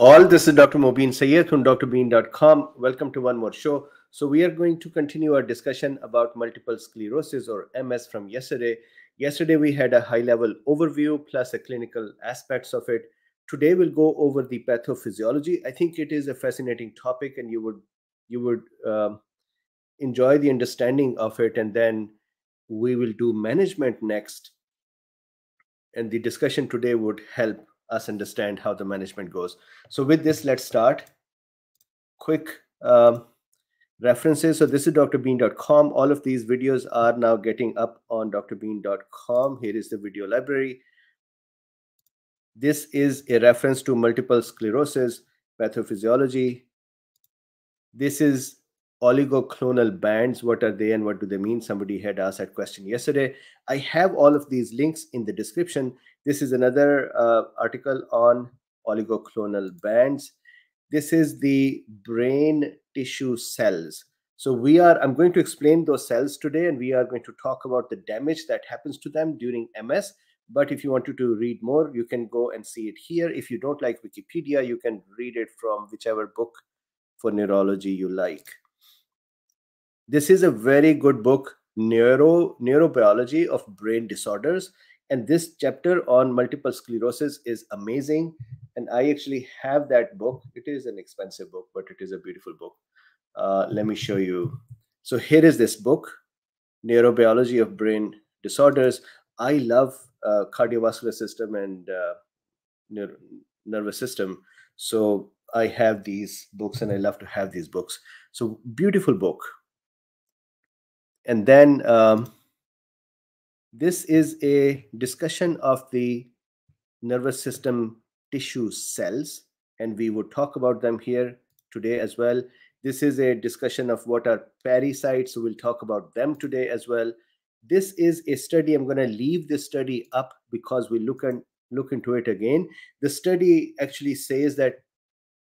all. This is Dr. Mobeen Syed from drbeen.com. Welcome to one more show. So, we are going to continue our discussion about multiple sclerosis or MS from yesterday. Yesterday, we had a high level overview plus the clinical aspects of it. Today, we'll go over the pathophysiology. I think it is a fascinating topic, and you would you would um, enjoy the understanding of it. And then we will do management next. And the discussion today would help us understand how the management goes. So with this, let's start. Quick um, references. So this is drbeen.com. All of these videos are now getting up on drbeen.com. Here is the video library. This is a reference to multiple sclerosis, pathophysiology. This is oligoclonal bands what are they and what do they mean? Somebody had asked that question yesterday. I have all of these links in the description. This is another uh, article on oligoclonal bands. This is the brain tissue cells. So we are i'm going to explain those cells today and we are going to talk about the damage that happens to them during ms but if you wanted to read more you can go and see it here. If you don't like wikipedia you can read it from whichever book for neurology you like this is a very good book, Neuro Neurobiology of Brain Disorders. And this chapter on multiple sclerosis is amazing. And I actually have that book. It is an expensive book, but it is a beautiful book. Uh, let me show you. So here is this book, Neurobiology of Brain Disorders. I love uh, cardiovascular system and uh, nervous system. So I have these books and I love to have these books. So beautiful book and then um, this is a discussion of the nervous system tissue cells, and we would talk about them here today as well. This is a discussion of what are pericytes, so we'll talk about them today as well. This is a study. I'm going to leave this study up because we look and look into it again. The study actually says that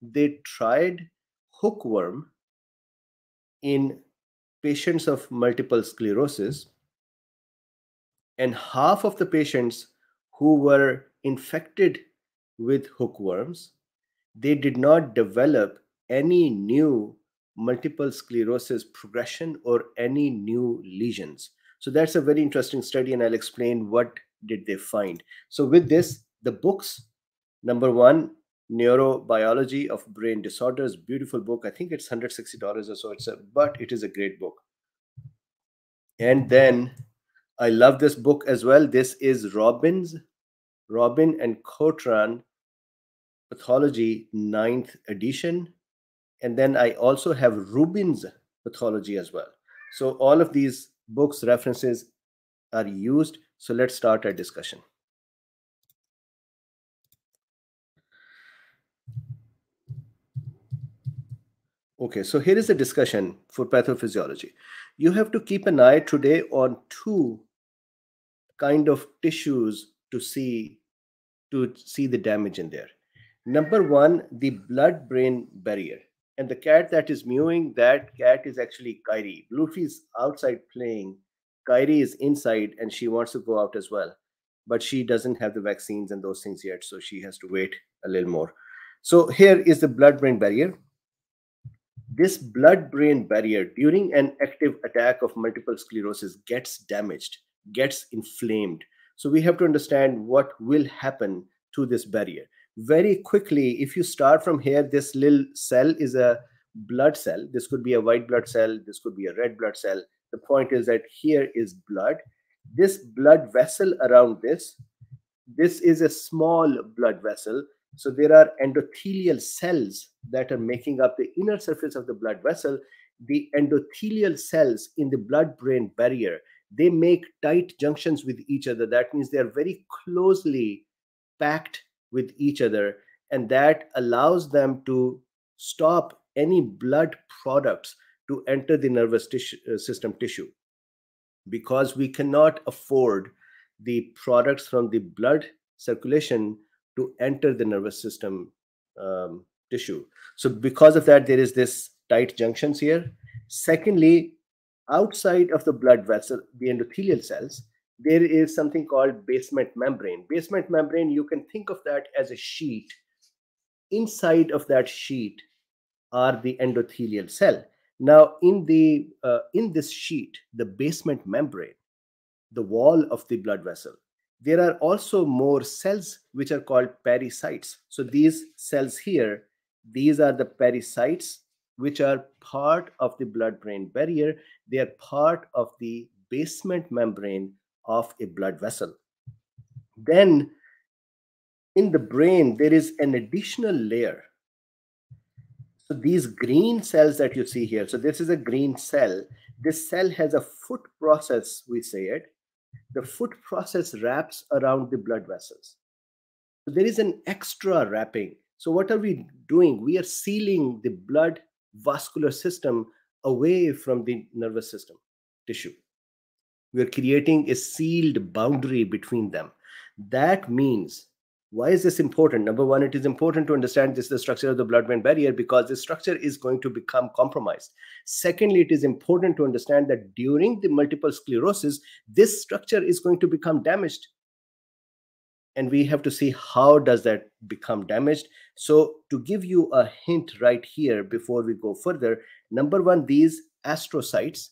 they tried hookworm in patients of multiple sclerosis, and half of the patients who were infected with hookworms, they did not develop any new multiple sclerosis progression or any new lesions. So that's a very interesting study, and I'll explain what did they find. So with this, the books, number one, neurobiology of brain disorders beautiful book. I think it's $160 or so it's a but it is a great book. And then i love this book as well. This is robbins robin and Cotran pathology ninth edition. And then i also have rubin's pathology as well. So all of these books references are used. So let's start our discussion Okay, so here is a discussion for pathophysiology. You have to keep an eye today on two kind of tissues to see to see the damage in there. Number one, the blood-brain barrier. And the cat that is mewing, that cat is actually Kyrie. Bluefy's outside playing. Kyrie is inside and she wants to go out as well. But she doesn't have the vaccines and those things yet, so she has to wait a little more. So here is the blood-brain barrier this blood brain barrier during an active attack of multiple sclerosis gets damaged, gets inflamed. So we have to understand what will happen to this barrier. Very quickly, if you start from here, this little cell is a blood cell. This could be a white blood cell, this could be a red blood cell. The point is that here is blood. This blood vessel around this, this is a small blood vessel so there are endothelial cells that are making up the inner surface of the blood vessel. The endothelial cells in the blood-brain barrier, they make tight junctions with each other. That means they are very closely packed with each other. And that allows them to stop any blood products to enter the nervous tissue, uh, system tissue because we cannot afford the products from the blood circulation to enter the nervous system um, tissue. So because of that, there is this tight junctions here. Secondly, outside of the blood vessel, the endothelial cells, there is something called basement membrane. Basement membrane, you can think of that as a sheet inside of that sheet are the endothelial cell. Now, in the uh, in this sheet, the basement membrane, the wall of the blood vessel, there are also more cells which are called pericytes. So these cells here, these are the pericytes which are part of the blood-brain barrier. They are part of the basement membrane of a blood vessel. Then in the brain, there is an additional layer. So these green cells that you see here, so this is a green cell. This cell has a foot process, we say it. The foot process wraps around the blood vessels. So there is an extra wrapping. So what are we doing? We are sealing the blood vascular system away from the nervous system tissue. We are creating a sealed boundary between them. That means, why is this important? Number one, it is important to understand this the structure of the blood-brain barrier because the structure is going to become compromised. Secondly, it is important to understand that during the multiple sclerosis, this structure is going to become damaged. And we have to see how does that become damaged. So to give you a hint right here before we go further, number one, these astrocytes,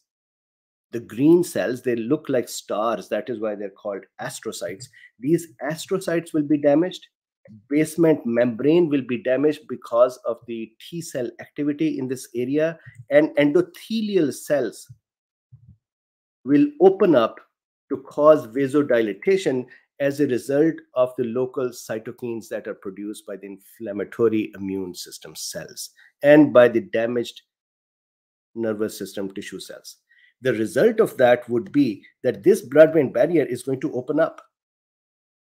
the green cells they look like stars that is why they're called astrocytes. Mm-hmm. These astrocytes will be damaged basement membrane will be damaged because of the t cell activity in this area and endothelial cells will open up to cause vasodilatation as a result of the local cytokines that are produced by the inflammatory immune system cells and by the damaged nervous system tissue cells the result of that would be that this blood brain barrier is going to open up.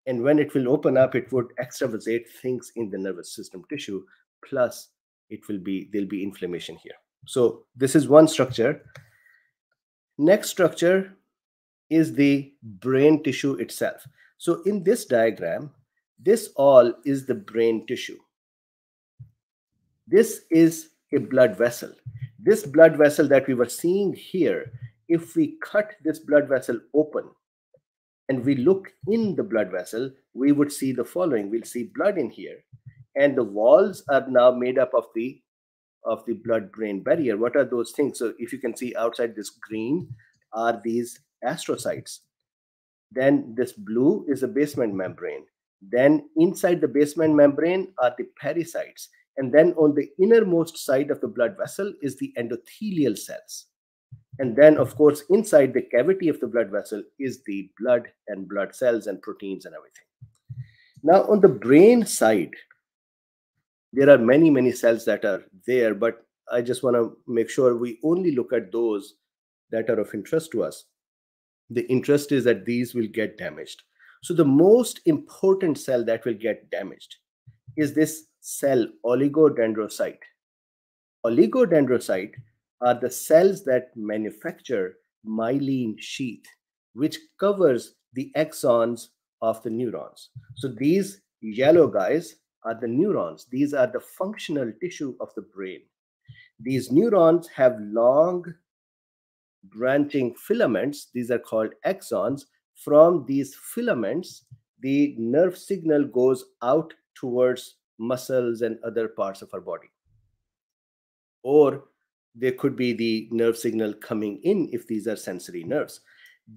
And when it will open up, it would extravasate things in the nervous system tissue. Plus, it will be there'll be inflammation here. So this is one structure. Next structure is the brain tissue itself. So in this diagram, this all is the brain tissue. This is a blood vessel this blood vessel that we were seeing here, if we cut this blood vessel open and we look in the blood vessel, we would see the following. We'll see blood in here, and the walls are now made up of the of the blood-brain barrier. What are those things? So if you can see outside this green are these astrocytes. Then this blue is the basement membrane. Then inside the basement membrane are the pericytes. And then on the innermost side of the blood vessel is the endothelial cells. And then, of course, inside the cavity of the blood vessel is the blood and blood cells and proteins and everything. Now, on the brain side, there are many, many cells that are there, but I just want to make sure we only look at those that are of interest to us. The interest is that these will get damaged. So, the most important cell that will get damaged is this cell oligodendrocyte. Oligodendrocyte are the cells that manufacture myelin sheath, which covers the axons of the neurons. So these yellow guys are the neurons. These are the functional tissue of the brain. These neurons have long branching filaments. These are called axons. From these filaments, the nerve signal goes out towards muscles and other parts of our body. Or there could be the nerve signal coming in if these are sensory nerves.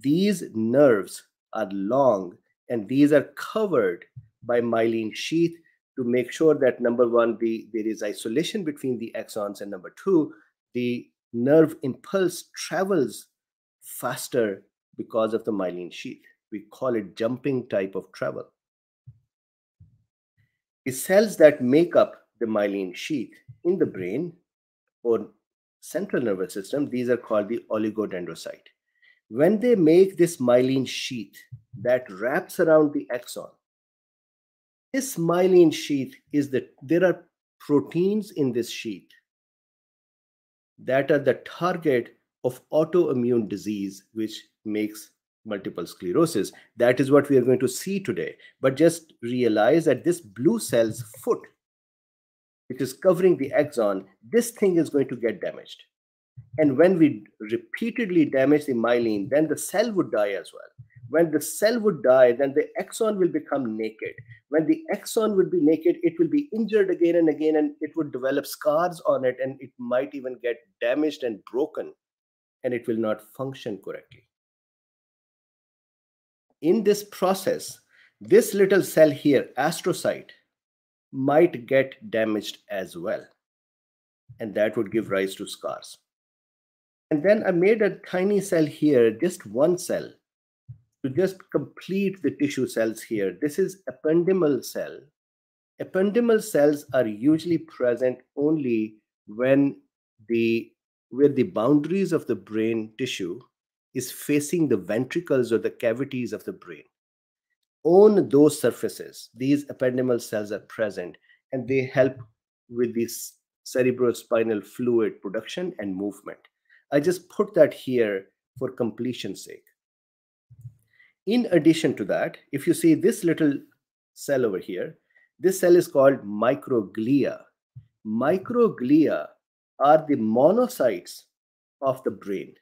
These nerves are long and these are covered by myelin sheath to make sure that number one, the, there is isolation between the axons, and number two, the nerve impulse travels faster because of the myelin sheath. We call it jumping type of travel. The cells that make up the myelin sheath in the brain or central nervous system, these are called the oligodendrocyte. When they make this myelin sheath that wraps around the axon, this myelin sheath is that there are proteins in this sheath that are the target of autoimmune disease, which makes multiple sclerosis. That is what we are going to see today. But just realize that this blue cell's foot, which is covering the axon, this thing is going to get damaged. And when we repeatedly damage the myelin, then the cell would die as well. when the cell would die, then the axon will become naked. When the axon would be naked, it will be injured again and again, and it would develop scars on it, and it might even get damaged and broken, and it will not function correctly. In this process, this little cell here, astrocyte, might get damaged as well. And that would give rise to scars. And then I made a tiny cell here, just one cell, to just complete the tissue cells here. This is ependymal cell. Ependymal cells are usually present only when the where the boundaries of the brain tissue is facing the ventricles or the cavities of the brain. On those surfaces, these ependymal cells are present and they help with this cerebrospinal fluid production and movement. I just put that here for completion's sake. In addition to that, if you see this little cell over here, this cell is called microglia. Microglia are the monocytes of the brain.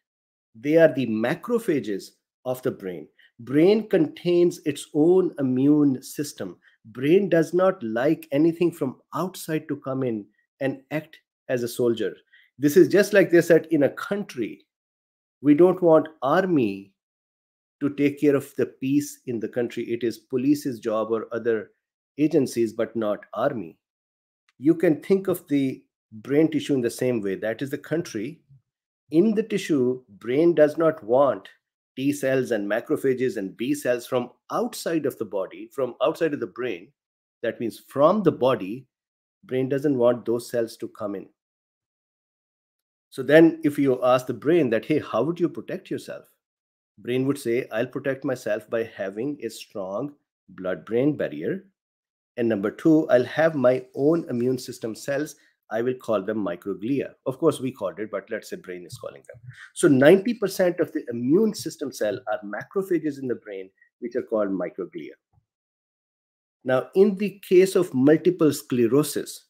They are the macrophages of the brain. Brain contains its own immune system. Brain does not like anything from outside to come in and act as a soldier. This is just like they said in a country. We don't want army to take care of the peace in the country. It is police's job or other agencies, but not army. You can think of the brain tissue in the same way. That is the country. In the tissue, brain does not want T cells and macrophages and B cells from outside of the body, from outside of the brain. That means from the body, brain doesn't want those cells to come in. So then if you ask the brain that, hey, how would you protect yourself? Brain would say, I'll protect myself by having a strong blood-brain barrier. And number two, I'll have my own immune system cells. I will call them microglia. Of course, we called it, but let's say brain is calling them. So 90% of the immune system cell are macrophages in the brain, which are called microglia. Now, in the case of multiple sclerosis,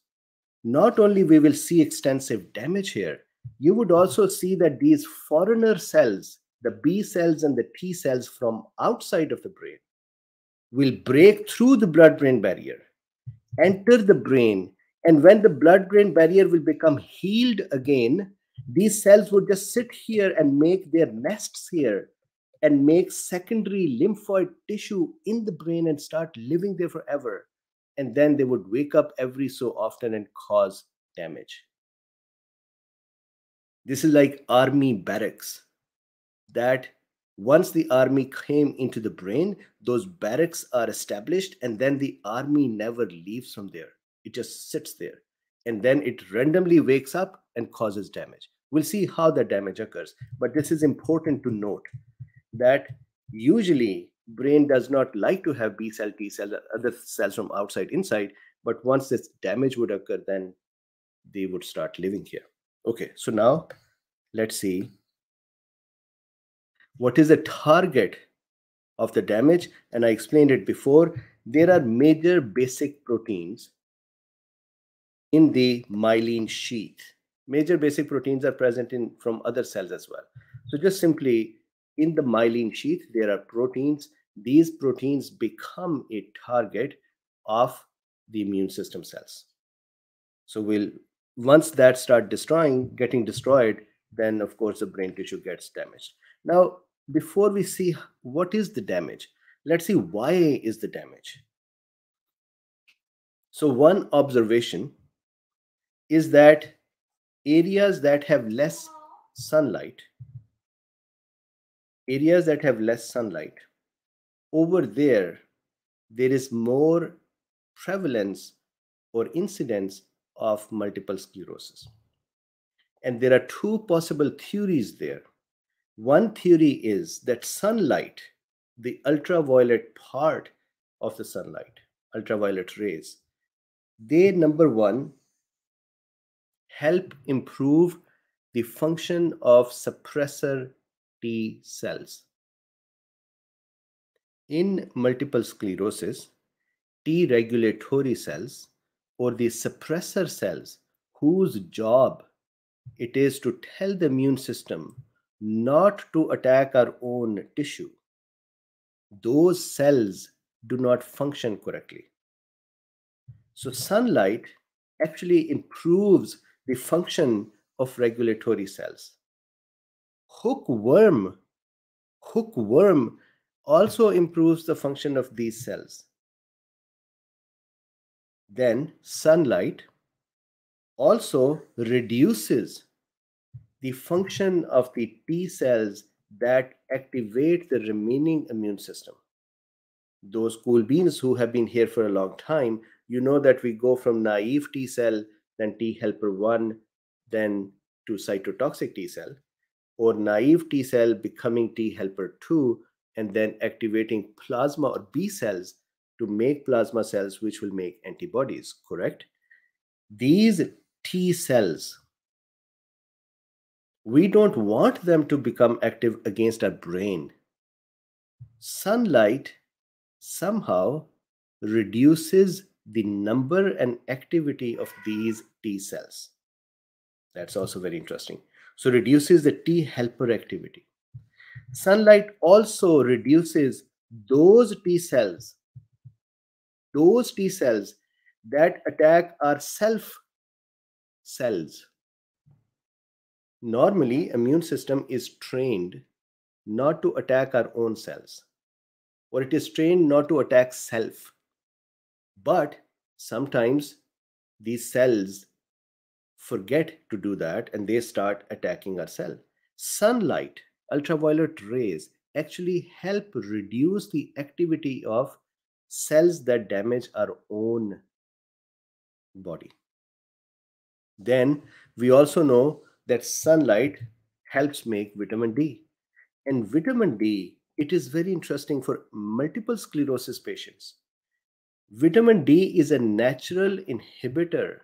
not only we will see extensive damage here, you would also see that these foreigner cells, the B cells and the T cells from outside of the brain, will break through the blood brain barrier, enter the brain, and when the blood brain barrier will become healed again, these cells would just sit here and make their nests here and make secondary lymphoid tissue in the brain and start living there forever. And then they would wake up every so often and cause damage. This is like army barracks that once the army came into the brain, those barracks are established, and then the army never leaves from there. It just sits there. And then it randomly wakes up and causes damage. We'll see how the damage occurs. But this is important to note that usually brain does not like to have B cell, T cell, other cells from outside inside. But once this damage would occur, then they would start living here. Okay, so now let's see what is the target of the damage. And I explained it before. There are major basic proteins in the myelin sheath. Major basic proteins are present in from other cells as well. So just simply in the myelin sheath, there are proteins. These proteins become a target of the immune system cells. So we'll once that start destroying, getting destroyed, then of course the brain tissue gets damaged. Now, before we see what is the damage, let's see why is the damage. So one observation is that areas that have less sunlight, areas that have less sunlight, over there, there is more prevalence or incidence of multiple sclerosis. And there are two possible theories there. One theory is that sunlight, the ultraviolet part of the sunlight, ultraviolet rays, they, number one, help improve the function of suppressor T cells. In multiple sclerosis, T regulatory cells or the suppressor cells whose job it is to tell the immune system not to attack our own tissue. those cells do not function correctly. So, sunlight actually improves the function of regulatory cells. Hookworm, hookworm also improves the function of these cells. Then sunlight also reduces the function of the T cells that activate the remaining immune system. Those koolbeens who have been here for a long time, you know that we go from naive T cell, then T helper 1, then to cytotoxic T cell, or naive T cell becoming T helper 2, and then activating plasma or B cells to make plasma cells which will make antibodies, correct? These T cells, we don't want them to become active against our brain. Sunlight somehow reduces the number and activity of these T cells. That's mm-hmm. also very interesting. So reduces the T helper activity. Sunlight also reduces those T cells, those T cells that attack our self cells. Normally, immune system is trained not to attack our own cells, or it is trained not to attack self. But sometimes these cells forget to do that and they start attacking our cell. Sunlight, ultraviolet rays actually help reduce the activity of cells that damage our own body. Then we also know that sunlight helps make vitamin D. And vitamin D, it is very interesting for multiple sclerosis patients. Vitamin D is a natural inhibitor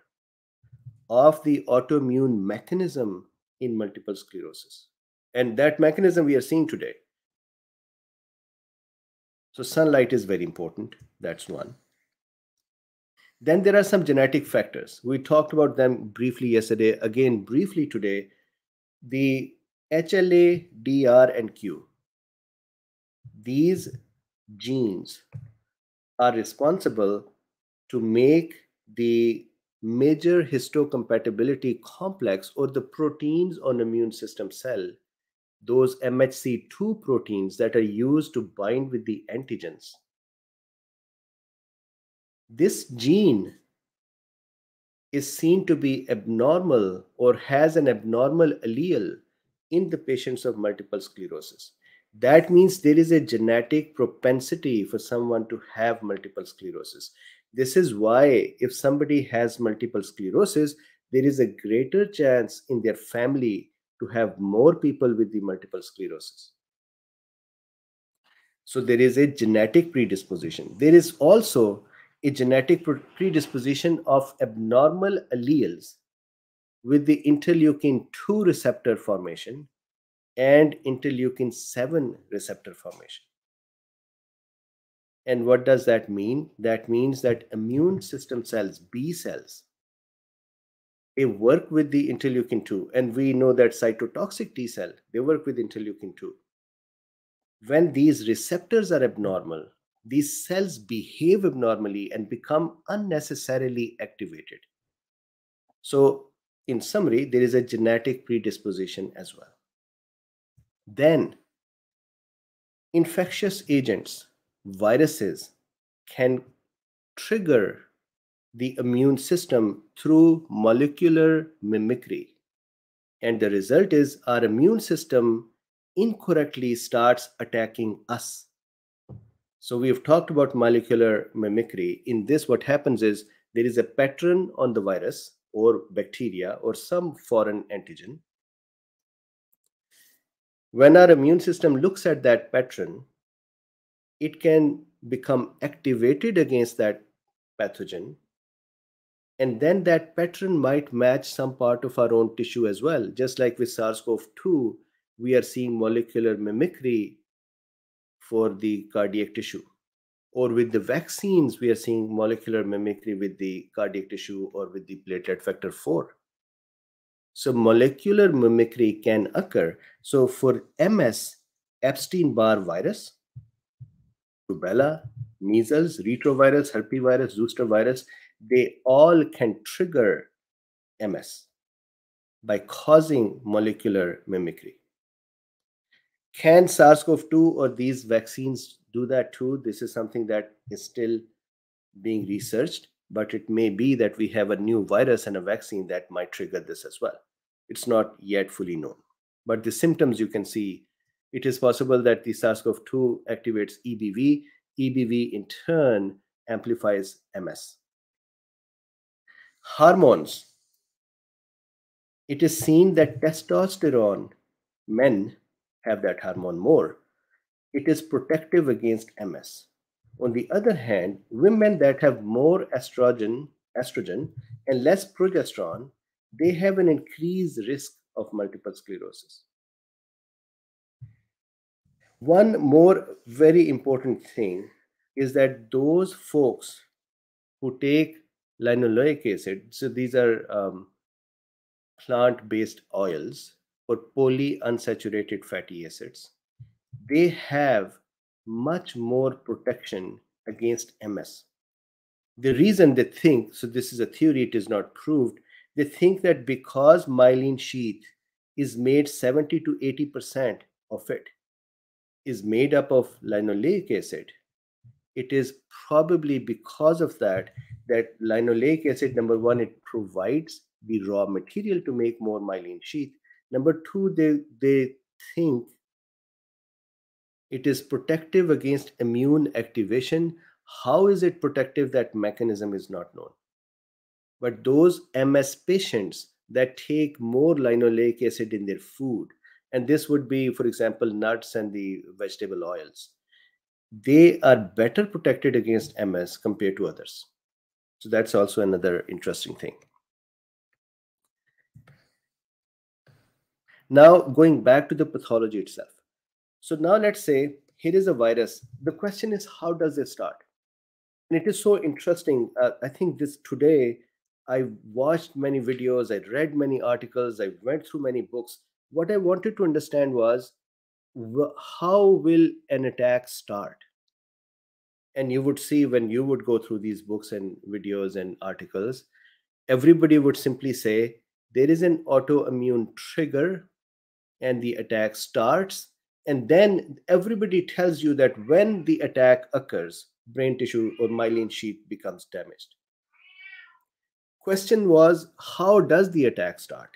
of the autoimmune mechanism in multiple sclerosis. And that mechanism we are seeing today. So, sunlight is very important. That's one. Then there are some genetic factors. We talked about them briefly yesterday, again, briefly today. The HLA, DR, and Q. These genes are responsible to make the major histocompatibility complex or the proteins on immune system cell those MHC2 proteins that are used to bind with the antigens. This gene is seen to be abnormal or has an abnormal allele in the patients of multiple sclerosis. That means there is a genetic propensity for someone to have multiple sclerosis. This is why, if somebody has multiple sclerosis, there is a greater chance in their family to have more people with the multiple sclerosis. So there is a genetic predisposition. There is also a genetic predisposition of abnormal alleles with the interleukin 2 receptor formation and interleukin 7 receptor formation. And what does that mean? That means that immune system cells, B cells, they work with the interleukin 2 and we know that cytotoxic t cell they work with interleukin 2 when these receptors are abnormal these cells behave abnormally and become unnecessarily activated so in summary there is a genetic predisposition as well then infectious agents viruses can trigger the immune system through molecular mimicry. And the result is our immune system incorrectly starts attacking us. So we have talked about molecular mimicry. In this, what happens is there is a pattern on the virus or bacteria or some foreign antigen. When our immune system looks at that pattern, it can become activated against that pathogen and then that pattern might match some part of our own tissue as well. Just like with SARS CoV 2, we are seeing molecular mimicry for the cardiac tissue. Or with the vaccines, we are seeing molecular mimicry with the cardiac tissue or with the platelet factor 4. So, molecular mimicry can occur. So, for MS, Epstein Barr virus, rubella, measles, retrovirus, herpesvirus, zoster virus, they all can trigger MS by causing molecular mimicry. Can SARS CoV 2 or these vaccines do that too? This is something that is still being researched, but it may be that we have a new virus and a vaccine that might trigger this as well. It's not yet fully known. But the symptoms you can see, it is possible that the SARS CoV 2 activates EBV. EBV in turn amplifies MS. Hormones. It is seen that testosterone, men have that hormone more. It is protective against MS. On the other hand, women that have more estrogen, estrogen and less progesterone, they have an increased risk of multiple sclerosis. One more very important thing is that those folks who take linoleic acid, so these are um, plant based oils or polyunsaturated fatty acids, they have much more protection against MS. The reason they think, so this is a theory, it is not proved, they think that because myelin sheath is made 70 to 80% of it is made up of linoleic acid, it is probably because of that that linoleic acid, number one, it provides the raw material to make more myelin sheath. Number two, they, they think it is protective against immune activation. How is it protective? That mechanism is not known. But those MS patients that take more linoleic acid in their food, and this would be, for example, nuts and the vegetable oils, they are better protected against MS compared to others. So that's also another interesting thing. Now, going back to the pathology itself. So now let's say here is a virus. The question is, how does it start? And it is so interesting. Uh, I think this today, I watched many videos, I read many articles, I went through many books. What I wanted to understand was how will an attack start? And you would see when you would go through these books and videos and articles, everybody would simply say there is an autoimmune trigger and the attack starts and then everybody tells you that when the attack occurs brain tissue or myelin sheath becomes damaged question was how does the attack start?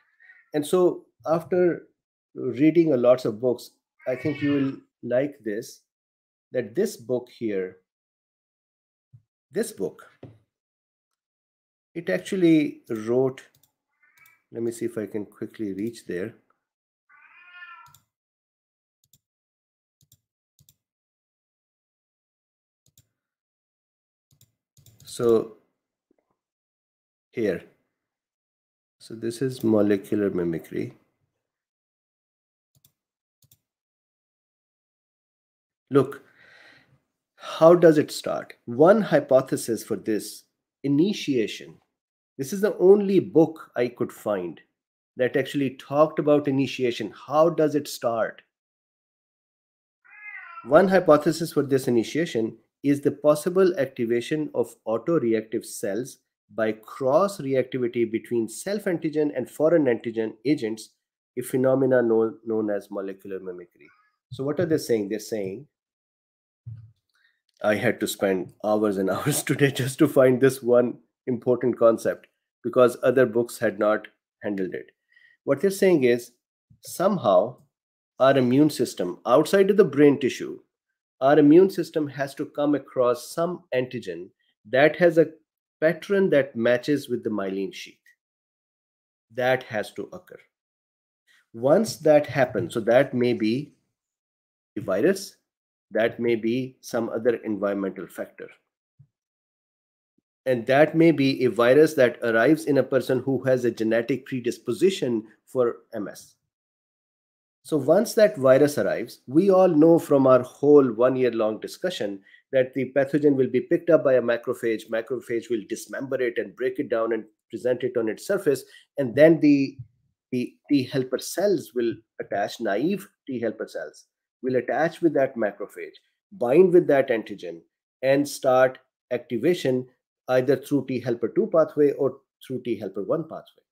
And so after reading a lots of books i think you will like this that this book here this book it actually wrote let me see if i can quickly reach there. So here, so this is molecular mimicry. Look, how does it start? One hypothesis for this initiation. This is the only book I could find that actually talked about initiation. How does it start? One hypothesis for this initiation is the possible activation of autoreactive cells by cross reactivity between self antigen and foreign antigen agents, a phenomena known, known as molecular mimicry. So, what are they saying? They're saying, I had to spend hours and hours today just to find this one important concept because other books had not handled it. What they're saying is somehow our immune system outside of the brain tissue our immune system has to come across some antigen that has a pattern that matches with the myelin sheath. That has to occur. Once that happens, so that may be a virus, that may be some other environmental factor. And that may be a virus that arrives in a person who has a genetic predisposition for MS. So once that virus arrives, we all know from our whole one year long discussion that the pathogen will be picked up by a macrophage. Macrophage will dismember it and break it down and present it on its surface. And then the, the T helper cells will attach, naive T helper cells will attach with that macrophage. bind with that antigen, and start activation either through T helper 2 pathway or through T helper 1 pathway.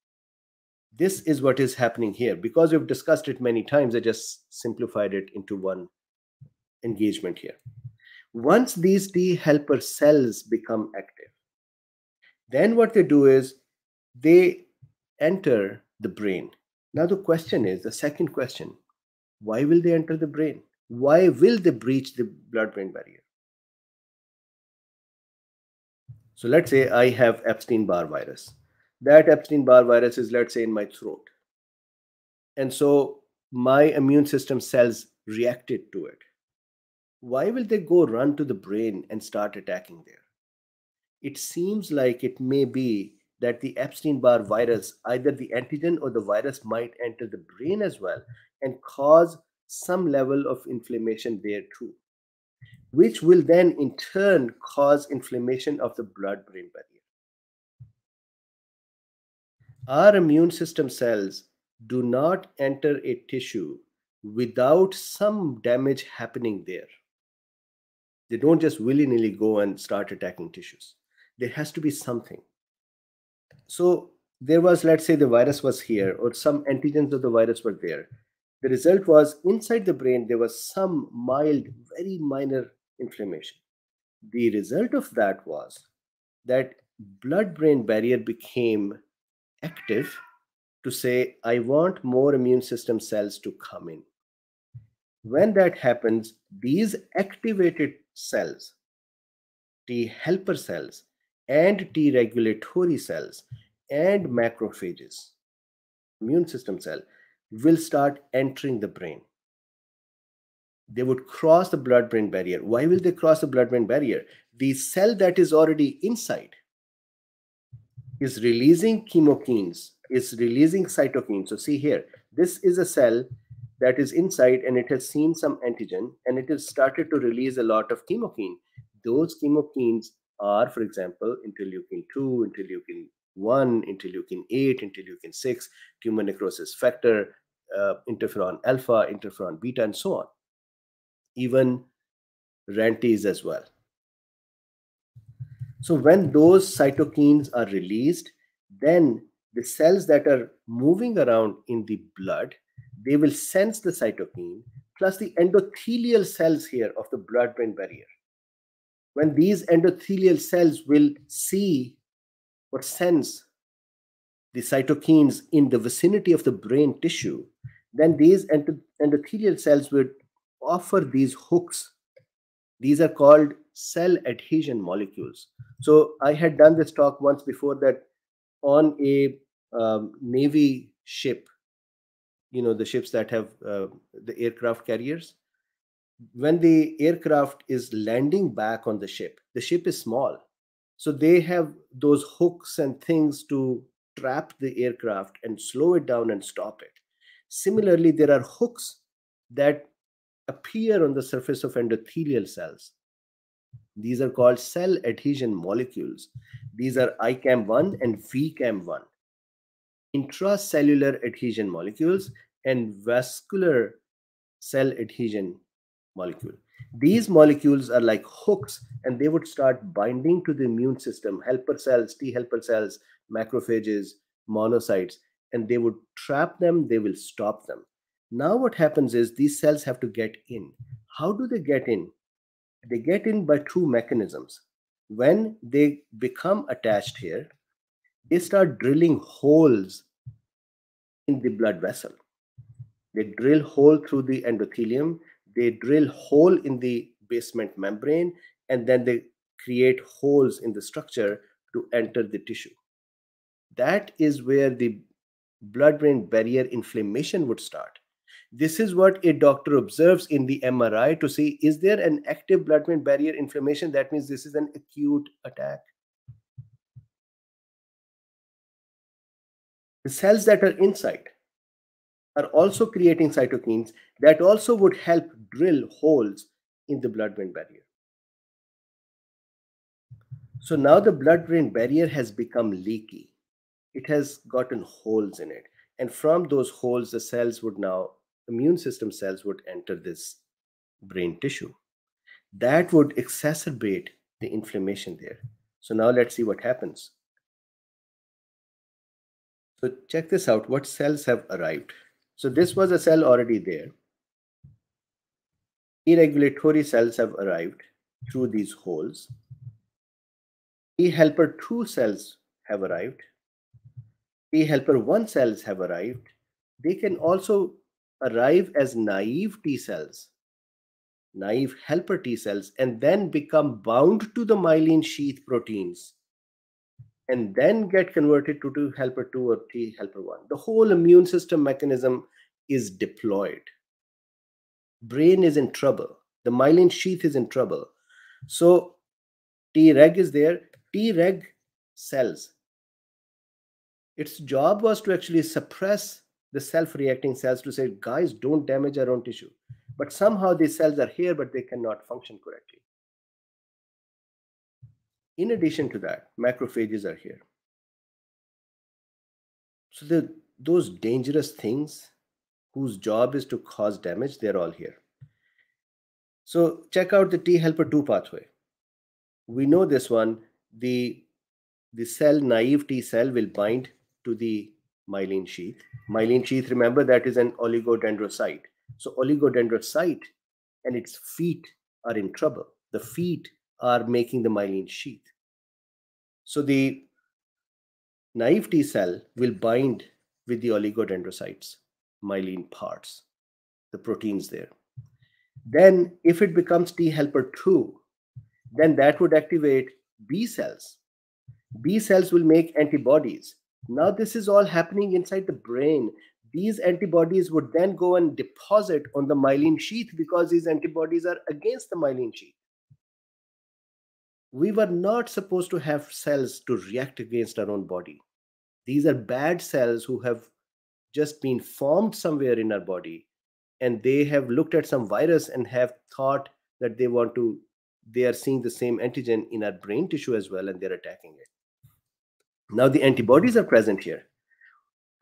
This is what is happening here. Because we've discussed it many times, I just simplified it into one engagement here. Once these T helper cells become active, then what they do is they enter the brain. Now, the question is the second question why will they enter the brain? Why will they breach the blood brain barrier? So, let's say I have Epstein Barr virus. That Epstein Barr virus is, let's say, in my throat. And so my immune system cells reacted to it why will they go run to the brain and start attacking there? It seems like it may be that the Epstein Barr virus, either the antigen or the virus, might enter the brain as well and cause some level of inflammation there too, which will then in turn cause inflammation of the blood brain barrier. Our immune system cells do not enter a tissue without some damage happening there. They don't just willy nilly go and start attacking tissues. There has to be something. So there was, let's say, the virus was here, or some antigens of the virus were there. The result was inside the brain, there was some mild, very minor inflammation. The result of that was that blood brain barrier became active to say, I want more immune system cells to come in. When that happens, these activated cells, T helper cells, and T regulatory cells, and macrophages, immune system cell, will start entering the brain. They would cross the blood brain barrier. Why will they cross the blood brain barrier? The cell that is already inside is releasing chemokines, is releasing cytokines. So, see here, this is a cell that is inside and it has seen some antigen and it has started to release a lot of chemokine. Those chemokines are, for example, interleukin 2, interleukin 1, interleukin 8, interleukin 6, tumor necrosis factor, uh, interferon alpha, interferon beta, and so on. Even RANTES as well. So when those cytokines are released, then the cells that are moving around in the blood they will sense the cytokine plus the endothelial cells here of the blood brain barrier. When these endothelial cells will see or sense the cytokines in the vicinity of the brain tissue, then these endothelial cells would offer these hooks. These are called cell adhesion molecules. So I had done this talk once before that on a um, Navy ship, you know the ships that have uh, the aircraft carriers when the aircraft is landing back on the ship the ship is small. So they have those hooks and things to trap the aircraft and slow it down and stop it. Similarly there are hooks that appear on the surface of endothelial cells. These are called cell adhesion molecules. These are icam1 and vcam1 intracellular adhesion molecules mm-hmm. and vascular cell adhesion molecule. Mm-hmm. These molecules are like hooks and they would start binding to the immune system, helper cells, T helper cells, macrophages, monocytes, and they would trap them, they will stop them. Now, what happens is these cells have to get in. How do they get in? They get in by two mechanisms. When they become attached here, they start drilling holes in the blood vessel. They drill hole through the endothelium, they drill hole in the basement membrane, and then they create holes in the structure to enter the tissue. That is where the blood brain barrier inflammation would start. This is what a doctor observes in the MRI to see is there an active blood brain barrier inflammation? That means this is an acute attack. The cells that are inside are also creating cytokines that also would help drill holes in the blood brain barrier. So now the blood brain barrier has become leaky. It has gotten holes in it. And from those holes, the cells would now, immune system cells would enter this brain tissue. that would exacerbate the inflammation there. So now let's see what happens. So check this out, what cells have arrived. So this was a cell already there. T-regulatory cells have arrived through these holes. T helper 2 cells have arrived. T helper 1 cells have arrived. They can also arrive as naive T cells, naive helper T cells, and then become bound to the myelin sheath proteins and then get converted to T helper 2 or T helper 1. The whole immune system mechanism is deployed. Brain is in trouble. The myelin sheath is in trouble. So Treg is there. Treg cells. Its job was to actually suppress the self-reacting cells to say, guys, don't damage our own tissue. But somehow these cells are here, but they cannot function correctly. In addition to that, macrophages are here. So the, those dangerous things whose job is to cause damage, they're all here. So check out the T helper 2 pathway. We know this one, the, the cell naive T cell will bind to the myelin sheath. Myelin sheath, remember that is an oligodendrocyte. So oligodendrocyte and its feet are in trouble. The feet are making the myelin sheath. So the naive T cell will bind with the oligodendrocytes, myelin parts, the proteins there. Then if it becomes T helper 2, then that would activate B cells. B cells will make antibodies. Now this is all happening inside the brain. These antibodies would then go and deposit on the myelin sheath because these antibodies are against the myelin sheath. We were not supposed to have cells to react against our own body. These are bad cells who have just been formed somewhere in our body and they have looked at some virus and have thought that they want to they are seeing the same antigen in our brain tissue as well and they're attacking it now the antibodies are present here.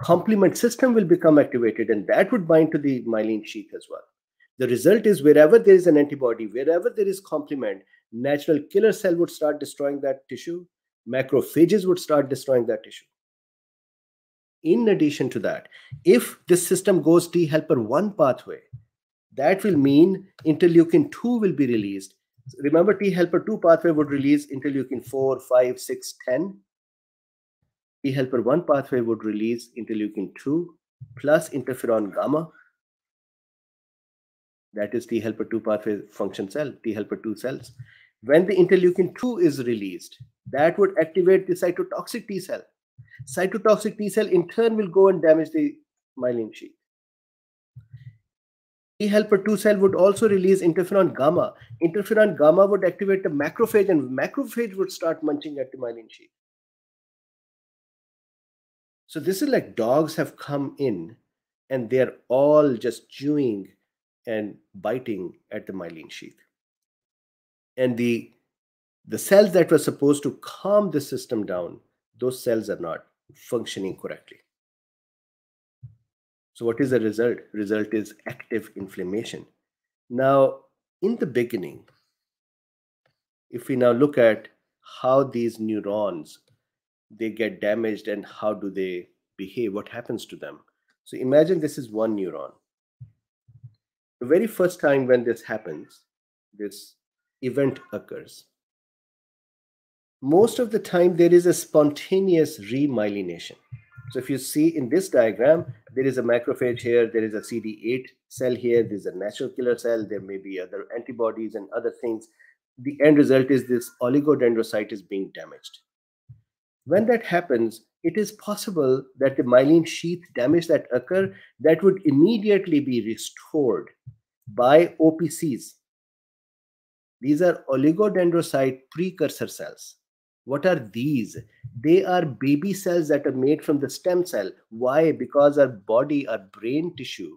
Complement system will become activated and that would bind to the myelin sheath as well. The result is wherever there is an antibody, wherever there is complement, natural killer cell would start destroying that tissue. Macrophages would start destroying that tissue. In addition to that, if this system goes T helper 1 pathway, that will mean interleukin 2 will be released. Remember, T helper 2 pathway would release interleukin 4, 5, 6, 10 T helper 1 pathway would release interleukin 2 plus interferon gamma. That is T helper 2 pathway function cell, T helper 2 cells. When the interleukin 2 is released, that would activate the cytotoxic T cell. Cytotoxic T cell in turn will go and damage the myelin sheath. T helper 2 cell would also release interferon gamma. Interferon gamma would activate the macrophage and macrophage would start munching at the myelin sheath. So this is like dogs have come in and they're all just chewing and biting at the myelin sheath. And the the cells that were supposed to calm the system down, those cells are not functioning correctly. So what is the result? Result is active inflammation. Now, in the beginning, if we now look at how these neurons they get damaged and how do they behave what happens to them so imagine this is one neuron the very first time when this happens this event occurs. Most of the time there is a spontaneous remyelination. So if you see in this diagram there is a macrophage here there is a cd8 cell here there's a natural killer cell there may be other antibodies and other things. The end result is this oligodendrocyte is being damaged. When that happens, it is possible that the myelin sheath damage that occur that would immediately be restored by OPCs. These are oligodendrocyte precursor cells. What are these? They are baby cells that are made from the stem cell. Why? Because our body, our brain tissue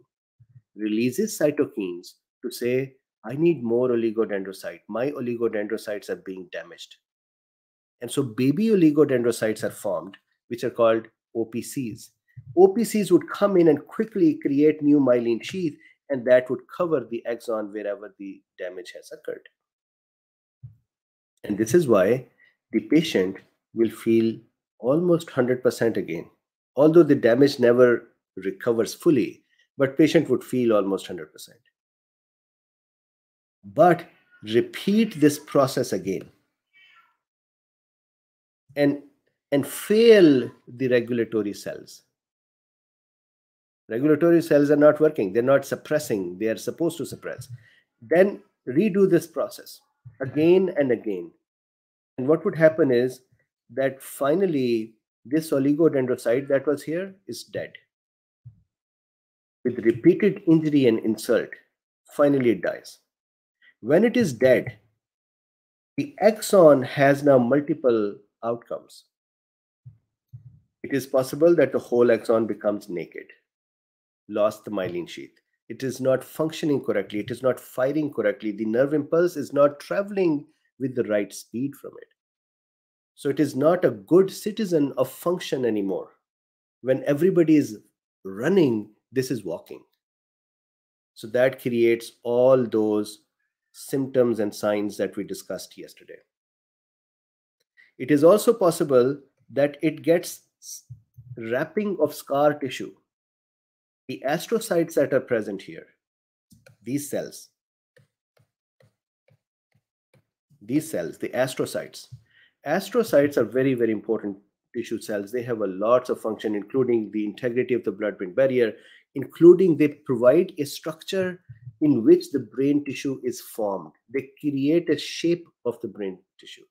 releases cytokines to say, I need more oligodendrocyte. My oligodendrocytes are being damaged. And so baby oligodendrocytes are formed, which are called OPCs. OPCs would come in and quickly create new myelin sheath, and that would cover the axon wherever the damage has occurred. And this is why the patient will feel almost 100% again. Although the damage never recovers fully, but patient would feel almost 100%. But repeat this process again. And and fail the regulatory cells. Regulatory cells are not working. They're not suppressing. They are supposed to suppress. Then redo this process again and again and what would happen is that finally this oligodendrocyte that was here is dead with repeated injury and insult finally it dies when it is dead, the axon has now multiple outcomes. It is possible that the whole axon becomes naked, lost the myelin sheath. It is not functioning correctly. It is not firing correctly. The nerve impulse is not traveling with the right speed from it. So it is not a good citizen of function anymore. When everybody is running, this is walking. So that creates all those symptoms and signs that we discussed yesterday. It is also possible that it gets wrapping of scar tissue. The astrocytes that are present here, these cells, these cells, the astrocytes. Astrocytes are very, very important tissue cells. They have a lots of function, including the integrity of the blood-brain barrier, including they provide a structure in which the brain tissue is formed. They create a shape of the brain tissue.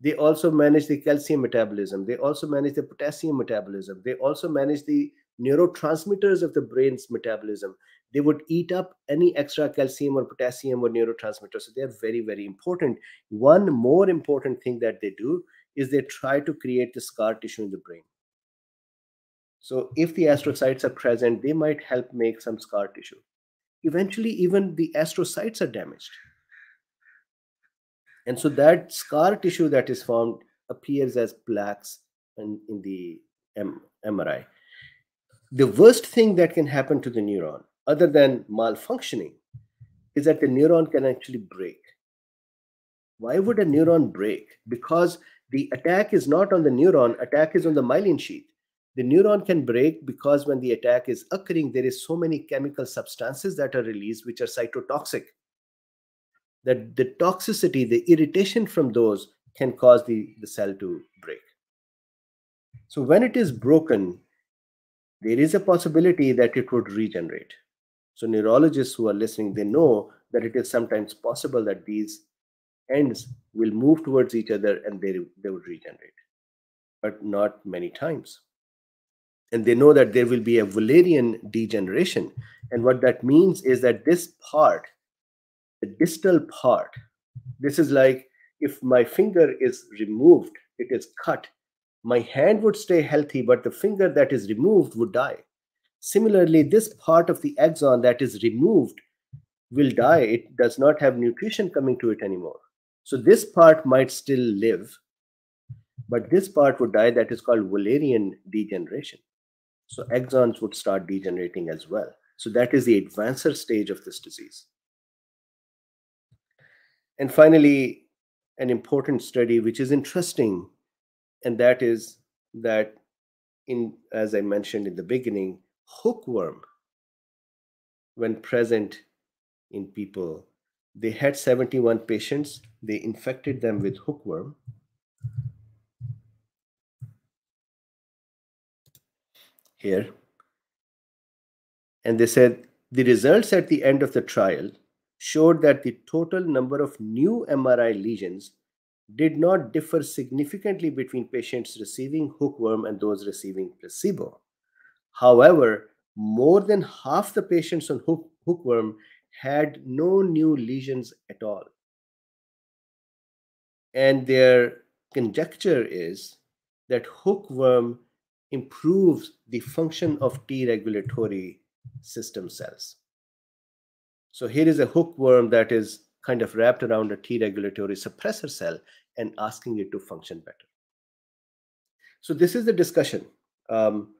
They also manage the calcium metabolism. They also manage the potassium metabolism. They also manage the neurotransmitters of the brain's metabolism. They would eat up any extra calcium or potassium or neurotransmitters. So they're very, very important. One more important thing that they do is they try to create the scar tissue in the brain. So if the astrocytes are present, they might help make some scar tissue eventually even the astrocytes are damaged. And so that scar tissue that is formed appears as plaques in, in the M MRI. The worst thing that can happen to the neuron, other than malfunctioning, is that the neuron can actually break. Why would a neuron break? Because the attack is not on the neuron, attack is on the myelin sheath the neuron can break because when the attack is occurring there is so many chemical substances that are released which are cytotoxic that the toxicity the irritation from those can cause the, the cell to break so when it is broken there is a possibility that it would regenerate so neurologists who are listening they know that it is sometimes possible that these ends will move towards each other and they, they would regenerate but not many times and they know that there will be a Wallerian degeneration. And what that means is that this part, the distal part, this is like if my finger is removed, it is cut, my hand would stay healthy, but the finger that is removed would die. Similarly, this part of the axon that is removed will die. It does not have nutrition coming to it anymore. So this part might still live, but this part would die. That is called Wallerian degeneration. So axons would start degenerating as well. So that is the advancer stage of this disease. And finally, an important study which is interesting, and that is that in as I mentioned in the beginning, hookworm, when present in people, they had 71 patients, they infected them with hookworm, here. And they said the results at the end of the trial showed that the total number of new MRI lesions did not differ significantly between patients receiving hookworm and those receiving placebo. However, more than half the patients on hook, hookworm had no new lesions at all. And their conjecture is that hookworm improves the function of T regulatory system cells. So here is a hookworm that is kind of wrapped around a T regulatory suppressor cell and asking it to function better. So this is the discussion. Um,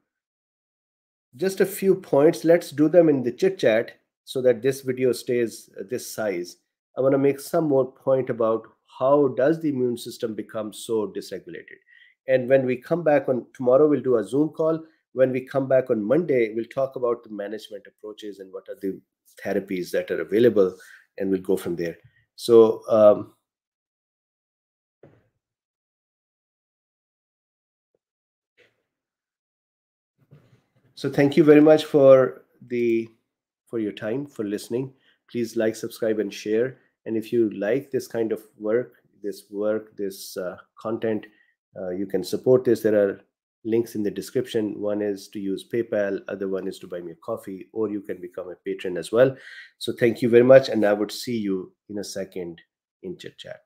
just a few points. Let's do them in the chit chat so that this video stays this size. I want to make some more point about how does the immune system become so dysregulated and when we come back on tomorrow we'll do a zoom call when we come back on monday we'll talk about the management approaches and what are the therapies that are available and we'll go from there. So um, so thank you very much for the for your time for listening. Please like subscribe and share. And if you like this kind of work this work this uh, content uh, you can support this. There are links in the description. One is to use paypal other one is to buy me a coffee or you can become a patron as well. So thank you very much and i would see you in a second in chit chat